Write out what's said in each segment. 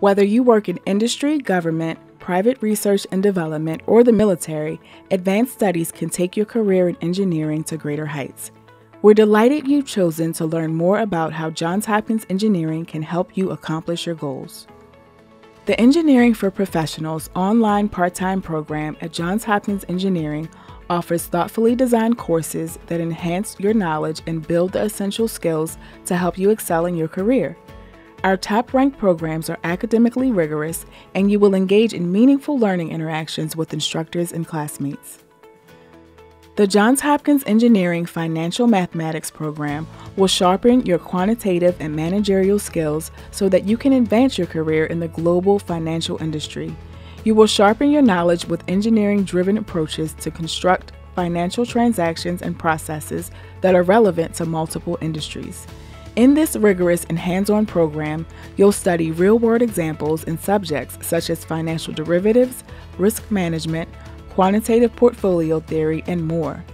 Whether you work in industry, government, private research and development, or the military, advanced studies can take your career in engineering to greater heights. We're delighted you've chosen to learn more about how Johns Hopkins Engineering can help you accomplish your goals. The Engineering for Professionals online part time program at Johns Hopkins Engineering offers thoughtfully designed courses that enhance your knowledge and build the essential skills to help you excel in your career. Our top ranked programs are academically rigorous, and you will engage in meaningful learning interactions with instructors and classmates. The Johns Hopkins Engineering Financial Mathematics program will sharpen your quantitative and managerial skills so that you can advance your career in the global financial industry. You will sharpen your knowledge with engineering driven approaches to construct financial transactions and processes that are relevant to multiple industries. In this rigorous and hands on program, you'll study real world examples in subjects such as financial derivatives, risk management, quantitative portfolio theory, and more.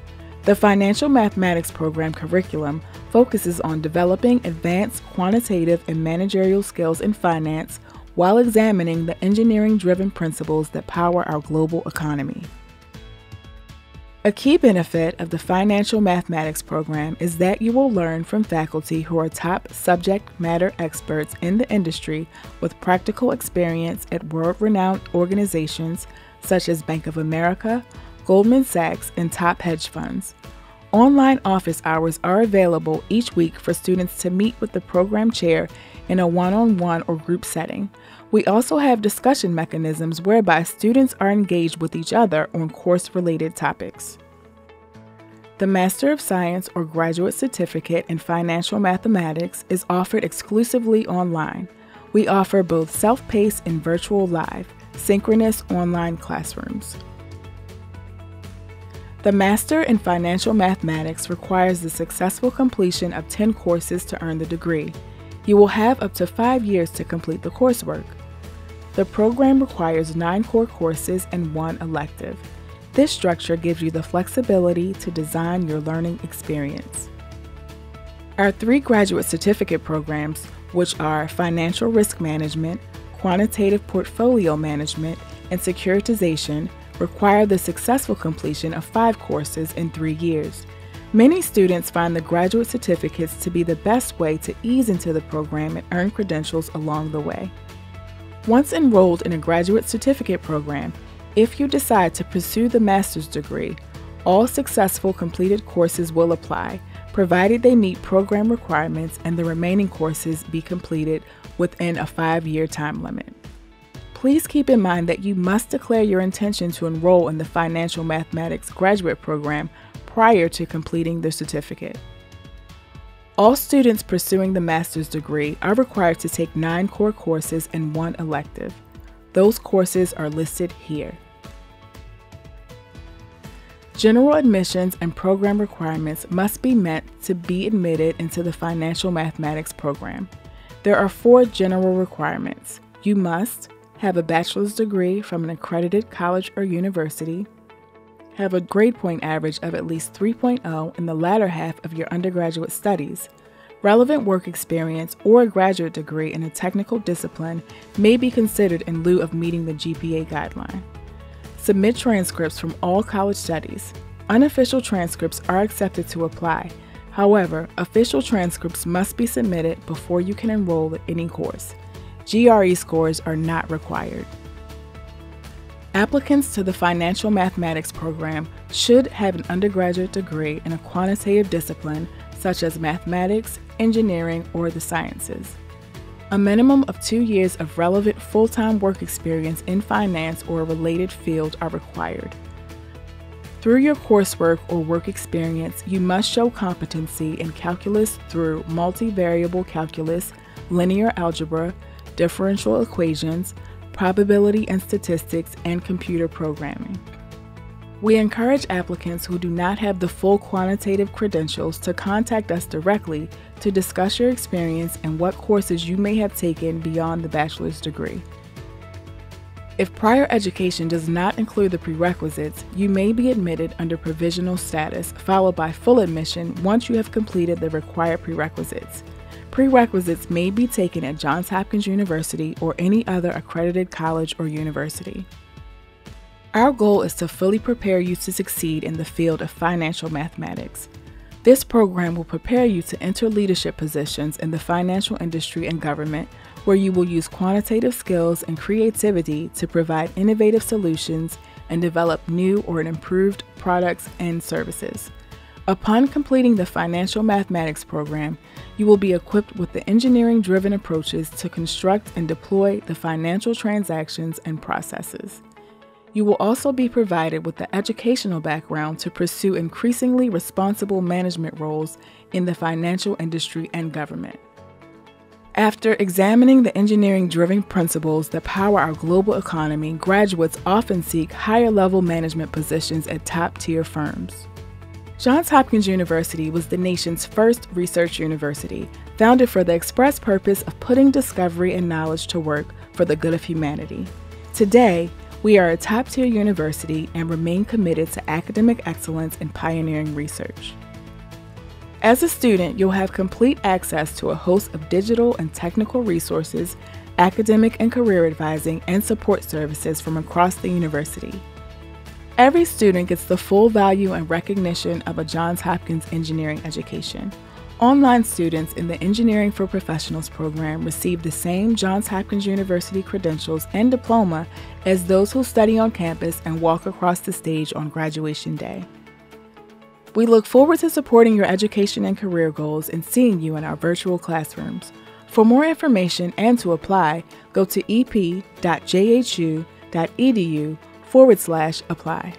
The Financial Mathematics Program curriculum focuses on developing advanced quantitative and managerial skills in finance while examining the engineering driven principles that power our global economy. A key benefit of the Financial Mathematics program is that you will learn from faculty who are top subject matter experts in the industry with practical experience at world renowned organizations such as Bank of America, Goldman Sachs, and top hedge funds. Online office hours are available each week for students to meet with the program chair in a one on one or group setting. We also have discussion mechanisms whereby students are engaged with each other on course related topics. The Master of Science or Graduate Certificate in Financial Mathematics is offered exclusively online. We offer both self paced and virtual live, synchronous online classrooms. The Master in Financial Mathematics requires the successful completion of 10 courses to earn the degree. You will have up to five years to complete the coursework. The program requires nine core courses and one elective. This structure gives you the flexibility to design your learning experience. Our three graduate certificate programs, which are Financial Risk Management, Quantitative Portfolio Management, and Securitization, require the successful completion of five courses in three years. Many students find the graduate certificates to be the best way to ease into the program and earn credentials along the way. Once enrolled in a graduate certificate program, if you decide to pursue the master's degree, all successful completed courses will apply, provided they meet program requirements and the remaining courses be completed within a five year time limit. Please keep in mind that you must declare your intention to enroll in the Financial Mathematics graduate program prior to completing the certificate. All students pursuing the master's degree are required to take nine core courses and one elective. Those courses are listed here. General admissions and program requirements must be met to be admitted into the Financial Mathematics program. There are four general requirements. You must have a bachelor's degree from an accredited college or university, have a grade point average of at least 3.0 in the latter half of your undergraduate studies. Relevant work experience or a graduate degree in a technical discipline may be considered in lieu of meeting the GPA guideline. Submit transcripts from all college studies. Unofficial transcripts are accepted to apply. However, official transcripts must be submitted before you can enroll in any course. GRE scores are not required. Applicants to the Financial Mathematics program should have an undergraduate degree in a quantitative discipline such as mathematics, engineering, or the sciences. A minimum of two years of relevant full time work experience in finance or a related field are required. Through your coursework or work experience, you must show competency in calculus through multivariable calculus, linear algebra, differential equations, probability and statistics, and computer programming. We encourage applicants who do not have the full quantitative credentials to contact us directly to discuss your experience and what courses you may have taken beyond the bachelor's degree. If prior education does not include the prerequisites, you may be admitted under provisional status, followed by full admission once you have completed the required prerequisites. Prerequisites may be taken at Johns Hopkins University or any other accredited college or university. Our goal is to fully prepare you to succeed in the field of financial mathematics. This program will prepare you to enter leadership positions in the financial industry and government, where you will use quantitative skills and creativity to provide innovative solutions and develop new or improved products and services. Upon completing the Financial Mathematics program, you will be equipped with the engineering driven approaches to construct and deploy the financial transactions and processes. You will also be provided with the educational background to pursue increasingly responsible management roles in the financial industry and government. After examining the engineering driven principles that power our global economy, graduates often seek higher level management positions at top tier firms. Johns Hopkins University was the nation's first research university, founded for the express purpose of putting discovery and knowledge to work for the good of humanity. Today, we are a top tier university and remain committed to academic excellence and pioneering research. As a student, you'll have complete access to a host of digital and technical resources, academic and career advising, and support services from across the university. Every student gets the full value and recognition of a Johns Hopkins engineering education. Online students in the Engineering for Professionals program receive the same Johns Hopkins University credentials and diploma as those who study on campus and walk across the stage on graduation day. We look forward to supporting your education and career goals and seeing you in our virtual classrooms. For more information and to apply, go to ep.jhu.edu forward slash apply.